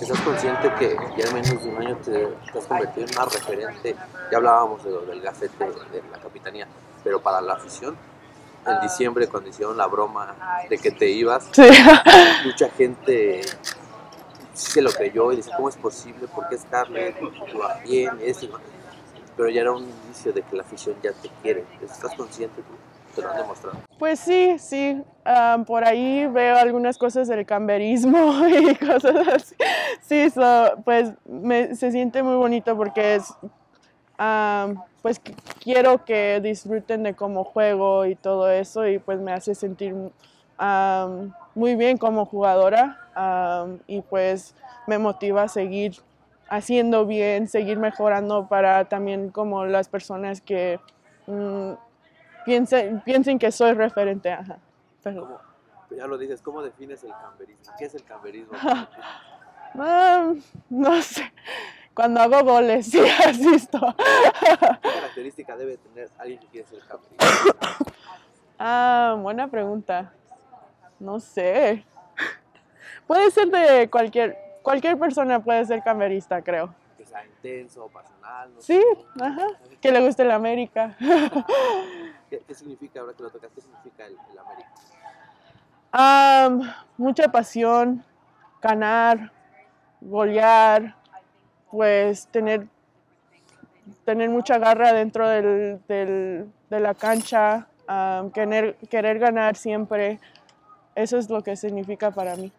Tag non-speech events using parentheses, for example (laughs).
¿Estás consciente que ya en menos de un año te, te has convertido en una referente? Ya hablábamos de lo del gafete de la capitanía, pero para la afición, en diciembre cuando hicieron la broma de que te ibas, Sí. (laughs) mucha gente se lo creyó y dice, ¿cómo es posible? ¿Por qué Scarlett? Tú vas bien, eso. Pero ya era un inicio de que la afición ya te quiere. ¿Estás consciente tú? Pues sí, sí. por ahí veo algunas cosas del camberismo (laughs) y cosas así. Sí, so, pues me- se siente muy bonito porque es, pues qu- quiero que disfruten de cómo juego y todo eso y pues me hace sentir muy bien como jugadora y pues me motiva a seguir haciendo bien, seguir mejorando para también como las personas que mm, piensen, piensen que soy referente. Ajá. Pero. Ya lo dices, ¿cómo defines el camberismo? ¿Qué es el camberismo? (laughs) ah, no sé, cuando hago goles, (laughs) sí, asisto. ¿Qué característica debe tener alguien que quiere ser camberista? Ah, buena pregunta. No sé. Puede ser de cualquier, cualquier persona puede ser camerista, creo. Que sea intenso, pasional. No Sí, sé. ajá. Que le guste la América. (laughs) ¿Qué, significa, ahora que lo tocas, qué significa el, América? Am, mucha pasión, ganar, golear, pues tener, tener mucha garra dentro del, de la cancha, querer, querer ganar siempre. Eso es lo que significa para mí.